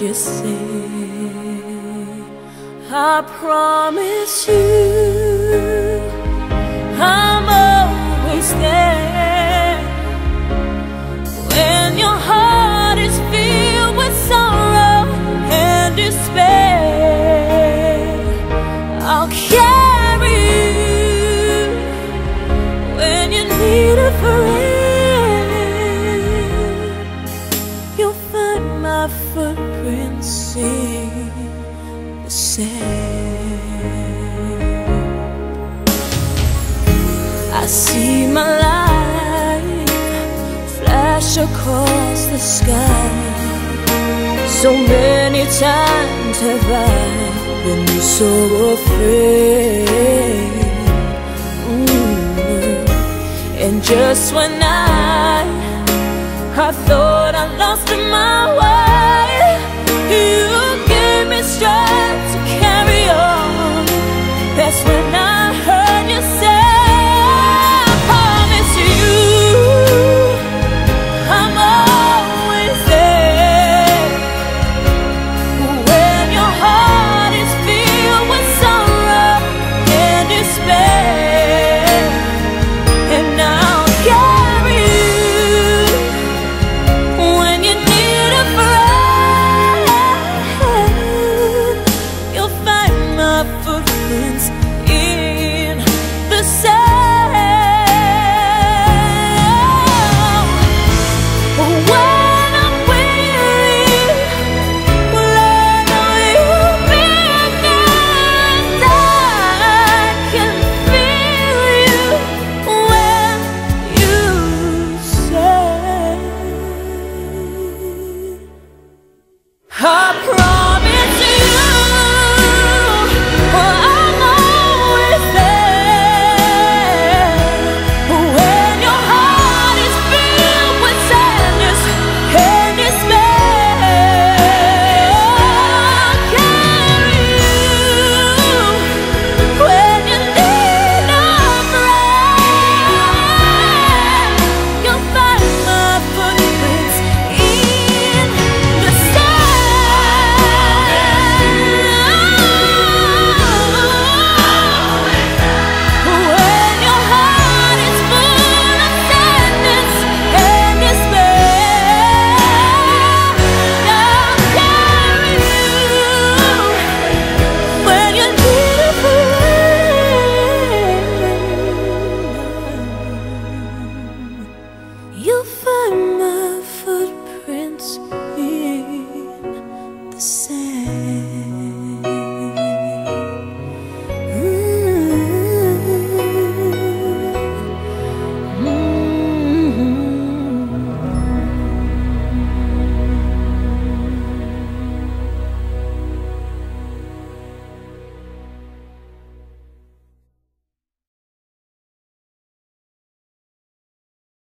You say, I promise you, I'm always there. I see my light flash across the sky. So many times have I been so afraid. Mm. And just when I I thought I lost my way. I promise.